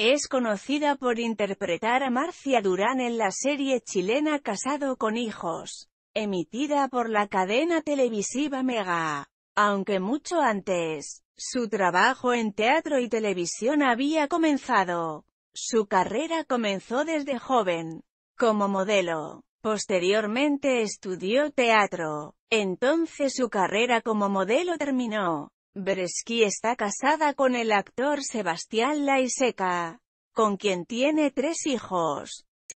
Es conocida por interpretar a Marcia Durán en la serie chilena Casado con Hijos, emitida por la cadena televisiva Mega. Aunque mucho antes, su trabajo en teatro y televisión había comenzado. Su carrera comenzó desde joven, como modelo. Posteriormente estudió teatro. Entonces su carrera como modelo terminó. Bresky está casada con el actor Sebastián Laiseca, con quien tiene tres hijos.